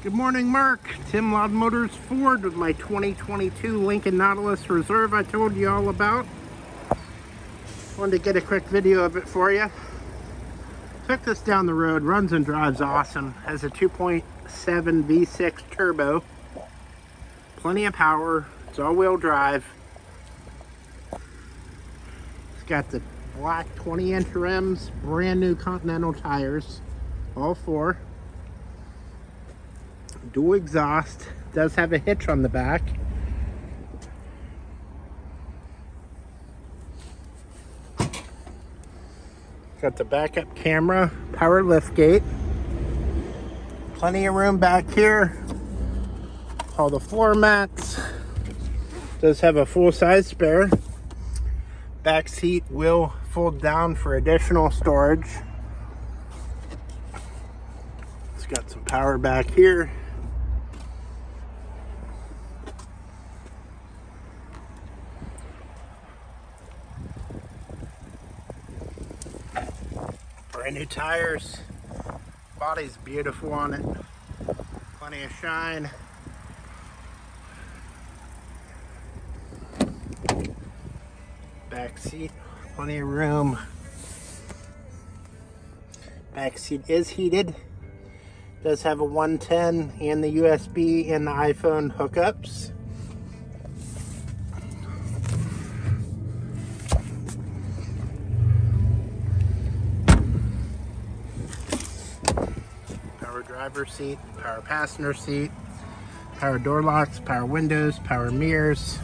Good morning, Mark. Tim Loudon Motors Ford with my 2022 Lincoln Nautilus Reserve I told you all about. Wanted to get a quick video of it for you. Took this down the road, runs and drives awesome. Has a 2.7 V6 turbo. Plenty of power. It's all-wheel drive. It's got the black 20-inch rims, brand new Continental tires, all four dual exhaust. Does have a hitch on the back. Got the backup camera power lift gate. Plenty of room back here. All the floor mats. Does have a full-size spare. Back seat will fold down for additional storage. It's got some power back here Brand new tires. Body's beautiful on it. Plenty of shine. Back seat, plenty of room. Back seat is heated. Does have a 110 and the USB and the iPhone hookups. Power driver seat, power passenger seat, power door locks, power windows, power mirrors.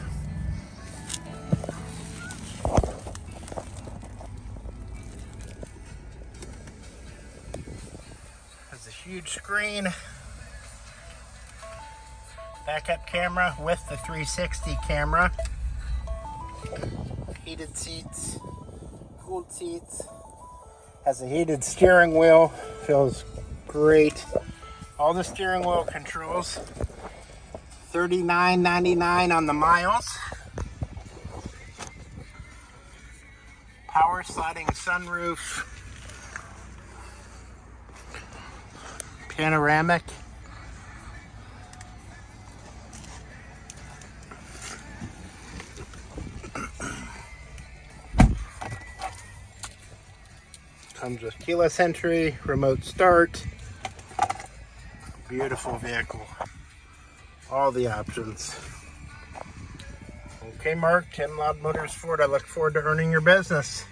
Has a huge screen. Backup camera with the 360 camera. Heated seats, cooled seats. Has a heated steering wheel. Feels great. All the steering wheel controls. $39.99 on the miles. Power sliding sunroof. Panoramic. Comes with keyless entry, remote start, Beautiful vehicle. All the options. Okay, Mark, Tim Loudon Motors Ford. I look forward to earning your business.